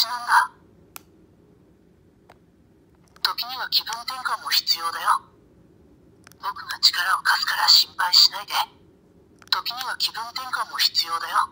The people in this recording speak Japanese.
時には気分転換も必要だよ。僕が力を貸すから心配しないで。時には気分転換も必要だよ。